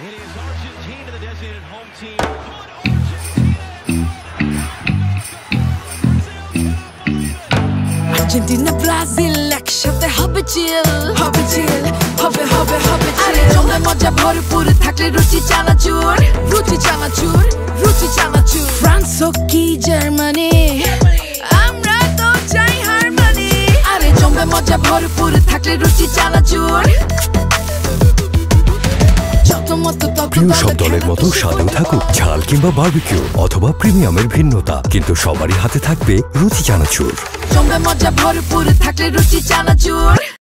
It is Argentina, the designated home team. Argentina Brazil একসাথে হবে চিল হবে চিল হবে হবে হবে আরে জমে মজা ভরপুর থাকলে রুচি চানাচুর রুচি চানাচুর রুচি চানাচুর। ফ্রান্স হোক কি জার্মানি আমরা তো চাই হারমানি। আরে জমে মজা ভরপুর থাকলে রুচি চানাচুর। প্রিয় সব দলের মতো স্বাদেও থাকুক, ঝাল কিংবা বারবিকিউ অথবা প্রিমিয়ামের ভিন্নতা। কিন্তু সবারই হাতে থাকবে রুচি চানাচুর। মজা ভরপুর থাকলে রুচি চানাচুর।